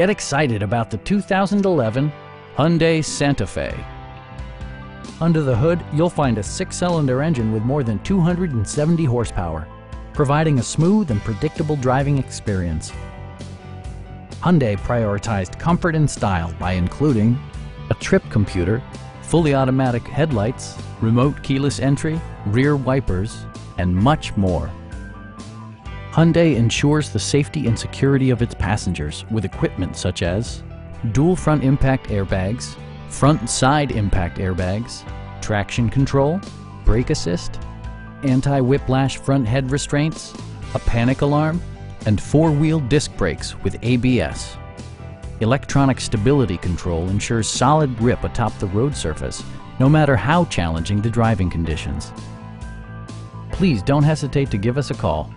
Get excited about the 2011 Hyundai Santa Fe. Under the hood, you'll find a six-cylinder engine with more than 270 horsepower, providing a smooth and predictable driving experience. Hyundai prioritized comfort and style by including a trip computer, fully automatic headlights, remote keyless entry, rear wipers, and much more. Hyundai ensures the safety and security of its passengers with equipment such as dual front impact airbags, front side impact airbags, traction control, brake assist, anti-whiplash front head restraints, a panic alarm, and four-wheel disc brakes with ABS. Electronic stability control ensures solid grip atop the road surface, no matter how challenging the driving conditions. Please don't hesitate to give us a call